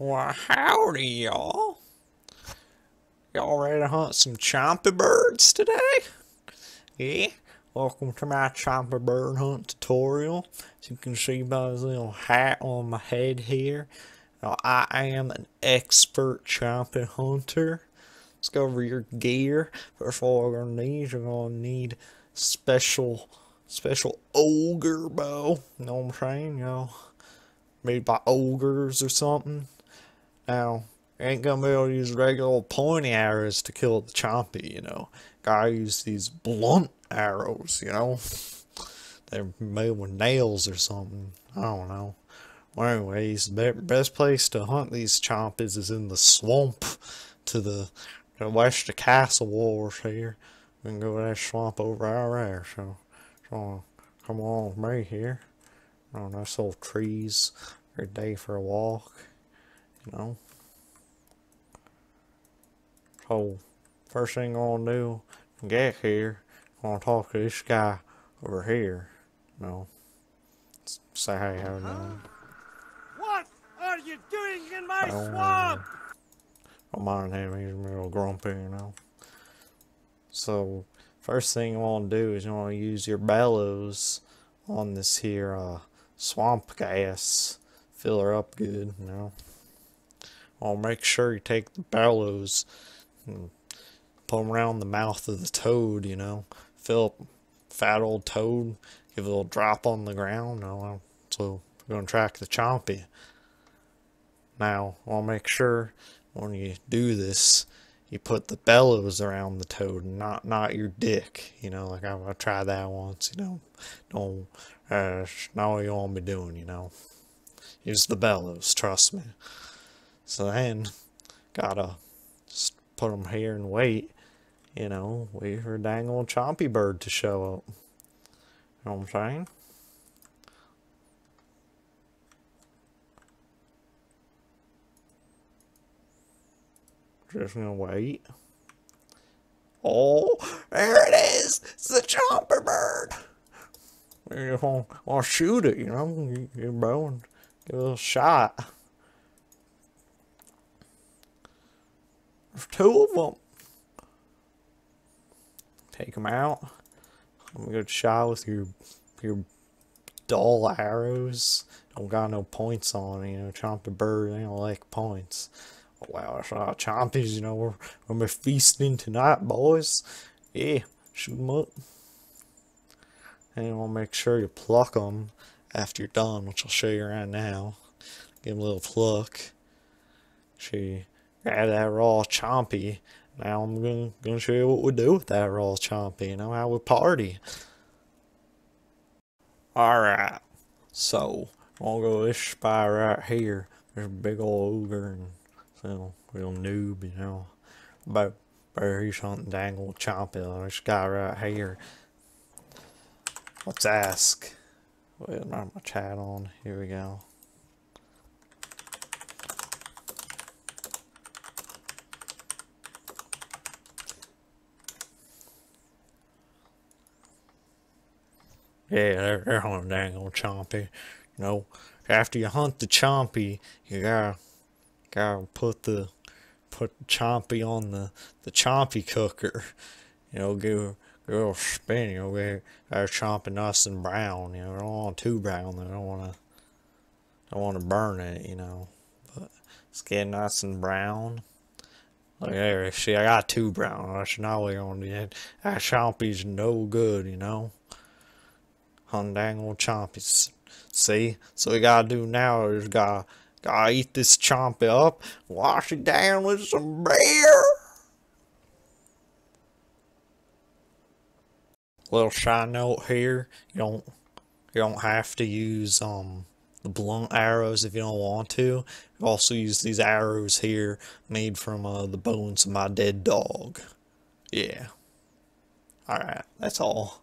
Well, howdy, y'all. Y'all ready to hunt some chompy birds today? Yeah? Welcome to my chompy bird hunt tutorial. As you can see by this little hat on my head here, now, I am an expert chompy hunter. Let's go over your gear. First of all, we're gonna need, you're gonna need special, special ogre bow. You know what I'm saying? Know, made by ogres or something. Now, you ain't gonna be able to use regular pointy arrows to kill the chompy, you know. Gotta use these blunt arrows, you know. They're made with nails or something. I don't know. Well, anyways, the best place to hunt these chompies is in the swamp to the, to the west of Castle Wars here. We can go to that swamp over there, so, so come along with me here. Oh, nice little trees. Great day for a walk you know. So, first thing I'm gonna do get here, I'm gonna talk to this guy over here, you know. Say hey, how you doing? What are you doing in my swamp? Don't mind him, he's real grumpy, you know. So, first thing you want to do is you want to use your bellows on this here uh, swamp gas. Fill her up good, you know. I'll make sure you take the bellows and put them around the mouth of the toad, you know. Fill up fat old toad, give a little drop on the ground, know, so we're going to track the chompy. Now, I'll make sure when you do this, you put the bellows around the toad, not not your dick. You know, like I, I tried that once. You know, don't uh, not what you want be doing. You know, use the bellows. Trust me. So then, gotta just put them here and wait, you know, wait for a dang old chompy bird to show up. You know what I'm saying? Just gonna wait. Oh, there it is! It's the chomper bird! To shoot it, you know, you, you and give it a little shot. Two of them. Take them out. I'm gonna go shot with your your dull arrows. Don't got no points on you know. Chomp the bird, they don't like points. Oh, wow, a chompies, you know. We're, we're feasting tonight, boys. Yeah, shoot them up. And we'll make sure you pluck them after you're done, which I'll show you right now. Give them a little pluck. Show grab that raw chompy. Now I'm gonna, gonna show you what we do with that raw chompy, you know, how we party. Alright, so I'm gonna go this spy right here. There's a big old ogre and some little noob, you know. But but he's hunting dangle chompy on this guy right here. Let's ask. Wait, not my chat on. Here we go. Yeah, they're, they're hunting dang old chompy. You know, after you hunt the chompy, you gotta gotta put the put the chompy on the the chompy cooker. You know, give give a little spin. You know, they're, chomping nice and brown. You know, they don't want too brown. They don't want to don't want to burn it. You know, but it's getting nice and brown. Look there, see, I got two brown. That's not what you're gonna do. That chompy's no good. You know on dang old chompies. See? So we gotta do now is gotta, gotta eat this chompy up, wash it down with some beer. Little side note here, you don't you don't have to use um the blunt arrows if you don't want to. You also use these arrows here made from uh, the bones of my dead dog. Yeah. Alright, that's all.